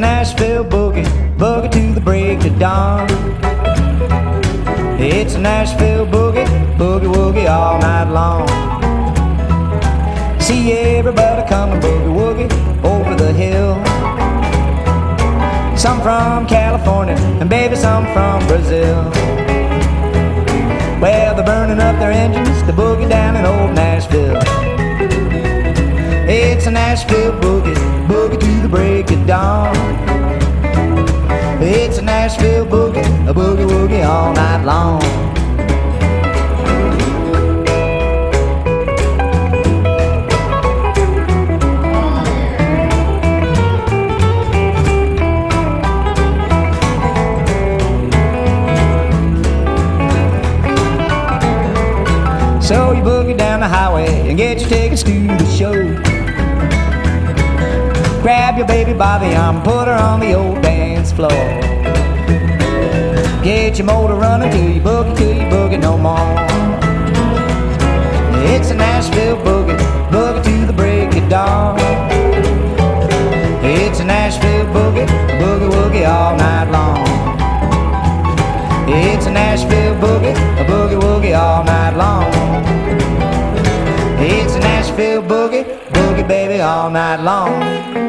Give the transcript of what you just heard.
Nashville boogie, boogie to the break of dawn. It's a Nashville boogie, boogie woogie all night long. See everybody coming boogie woogie over the hill. Some from California, and baby, some from Brazil. Well, they're burning up their engines to boogie down in old Nashville. It's a Nashville boogie, boogie to the break of dawn. It's a Nashville boogie, a boogie woogie all night long. So you boogie down the highway and get your tickets to the show. Grab your baby by the arm, put her on the old dance floor. Get your motor running till you boogie, till you boogie no more. It's a Nashville boogie, boogie to the break of dawn. It's a Nashville boogie, boogie woogie all night long. It's a Nashville boogie, a boogie woogie all night long. It's a Nashville boogie, boogie baby all night long.